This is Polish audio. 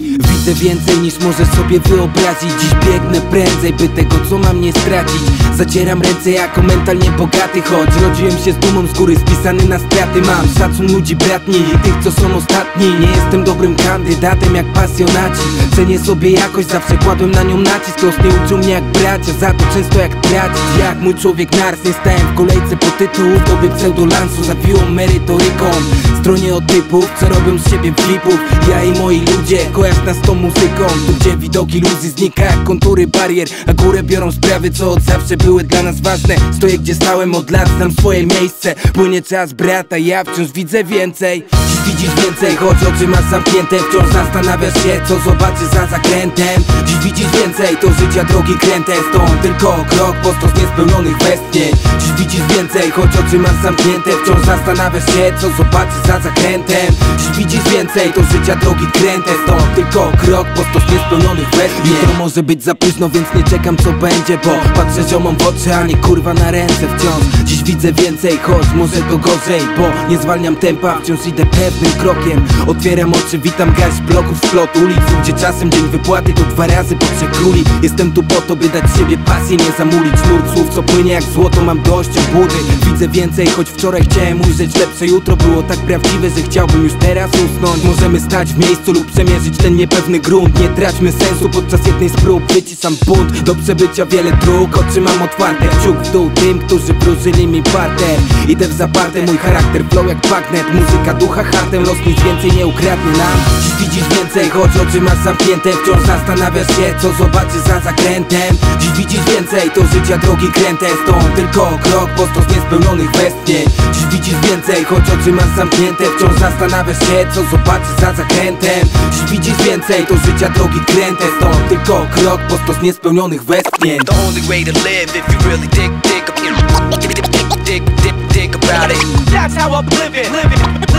Wie Widzę więcej niż możesz sobie wyobrazić. Dziś biegnę prędzej, by tego co mam nie stracić. Zacieram ręce jako mentalnie bogaty Choć rodziłem się z dumą z góry spisany na straty Mam. Szacun ludzi bratni i tych co są ostatni. Nie jestem dobrym kandydatem jak pasjonaci. Cenię sobie jakość, zawsze kładłem na nią nacisk. Los nie uczył mnie jak bracia, za to często jak tracić. Jak mój człowiek Nars, nie stałem w kolejce po tytuł. W dobie pseudolansu zawiło merytoryką. Stronie od typów, co robią z siebie flipów. Ja i moi ludzie, kojarz nas tą muzyką Tu gdzie widok iluzji znika jak kontury barier. A górę biorą sprawy, co od zawsze były dla nas ważne. Stoję gdzie stałem od lat, znam swoje miejsce. Płynie czas brata, ja wciąż widzę więcej. Dziś widzisz więcej, choć oczy masz zamknięte Wciąż zastanawiasz się, co zobaczysz za zakrętem. Dziś widzisz więcej, to życia drogi kręte Stąd tylko krok prosto z niespełnionych westchnień widzisz więcej, choć oczy masz zamknięte. Wciąż zastanawiasz się, co zobaczysz za zakrętem. Dziś widzisz więcej, to życia drogi kręte Stąd tylko krok prosto z niespełnionych westchnień Jutro może być za późno, więc nie czekam co będzie Bo patrzę ziomom w oczy, a nie kurwa na ręce wciąż. Dziś widzę więcej, choć może to gorzej Bo nie zwalniam tempa, wciąż idę pewnym krokiem. Otwieram oczy, witam garść bloków z plot ulic Gdzie czasem dzień wypłaty to dwa razy po trzech Jestem tu po to, by dać siebie pasję, nie zamulić Nurt słów, co płynie jak złoto, mam dość Widzę więcej, choć wczoraj chciałem ujrzeć lepsze jutro. Było tak prawdziwe, że chciałbym już teraz usnąć. Możemy stać w miejscu lub przemierzyć ten niepewny grunt. Nie traćmy sensu podczas jednej z prób. Wycisam bunt, do przebycia wiele dróg. Oczy mam otwarte, kciuk w dół tym, którzy wróżyli mi parter. Idę w zaparte, mój charakter flow jak bagnet Muzyka ducha hartem, los nic więcej nie ukradnie nam. Dziś widzisz więcej, choć oczy masz zamknięte. Wciąż zastanawiasz się, co zobaczysz za zakrętem. Dziś widzisz więcej, to życia drogi kręte. Stąd tylko krok prosto z niespełnionych westchnień Dziś widzisz więcej, choć oczy masz zamknięte Wciąż zastanawiasz się, co zobaczysz za zakrętem Dziś widzisz więcej, to życia drogi kręte Stąd tylko krok prosto z niespełnionych westchnień The only way to live if you really dig, dig, dig, dig, dig, dig, dig about it. That's how I'm living. living.